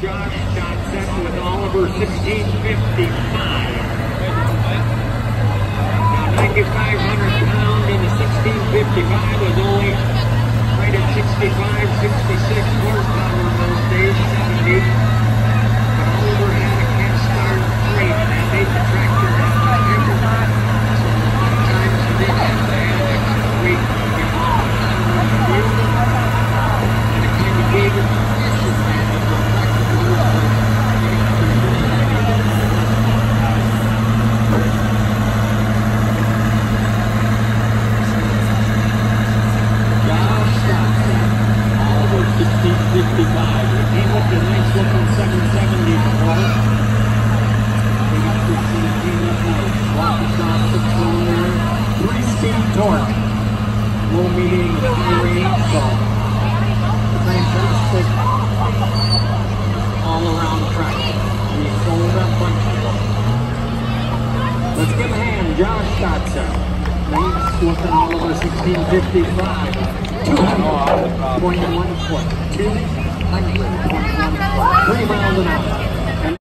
Josh Johnson with Oliver 1655. Now 9,500 pound in the 1655 was only right at 65 Let's give a hand, Josh Dotseth. He's looking Oliver 1655. 200.1 uh, foot. 221 foot. 3 miles an hour.